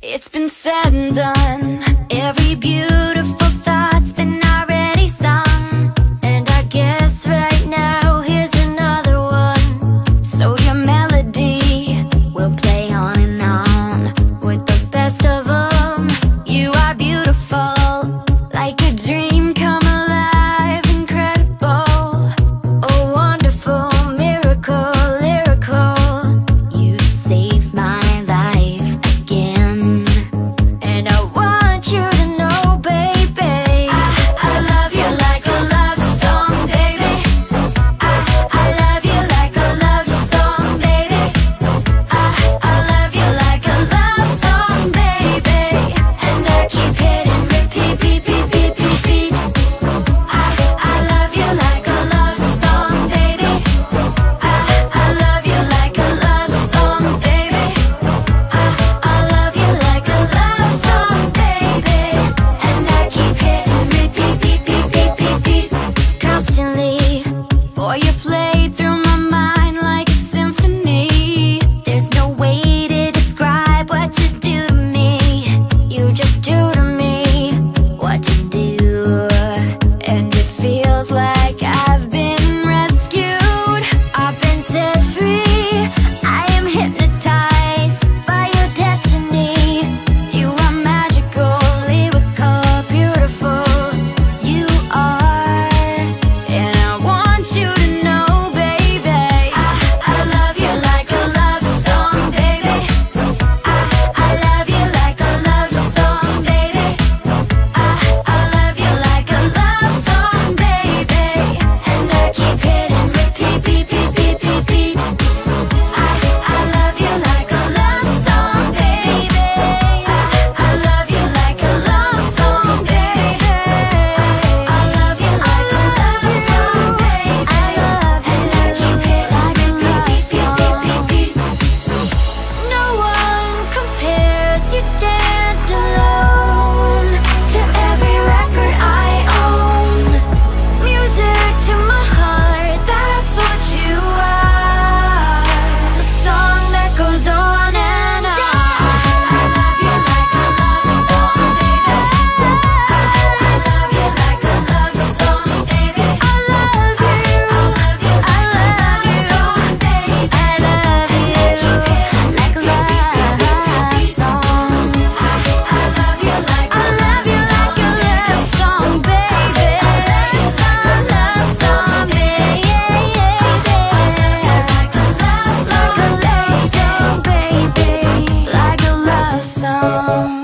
It's been said and done. Every beautiful love